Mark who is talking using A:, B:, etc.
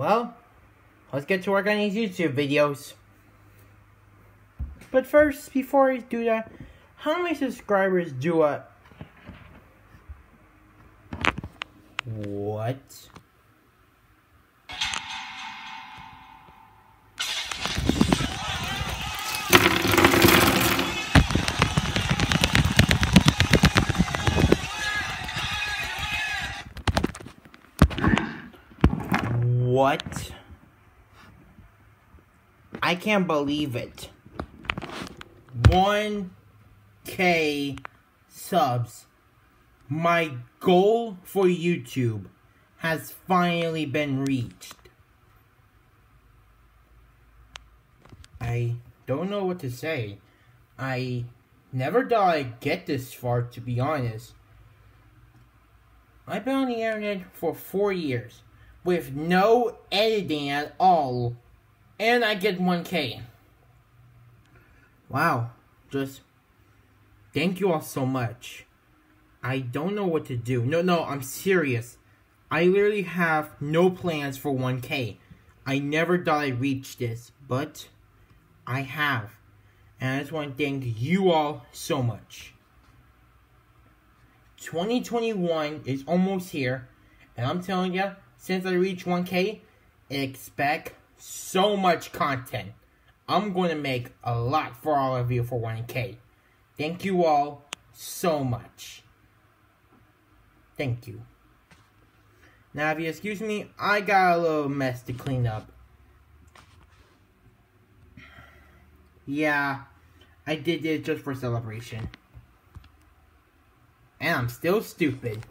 A: Well, let's get to work on these YouTube videos. But first, before I do that, how many subscribers do I... What? What? I can't believe it. 1k subs. My goal for YouTube has finally been reached. I don't know what to say. I never thought I'd get this far, to be honest. I've been on the internet for four years with no editing at all, and I get 1k. Wow, just thank you all so much. I don't know what to do. No, no, I'm serious. I literally have no plans for 1k. I never thought I'd reach this, but I have. And I just want to thank you all so much. 2021 is almost here, and I'm telling you, since I reach 1k, expect so much content. I'm going to make a lot for all of you for 1k. Thank you all so much. Thank you. Now, if you excuse me, I got a little mess to clean up. Yeah, I did it just for celebration. And I'm still stupid.